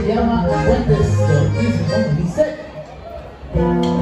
se llama Fuentes Ortiz, como dice.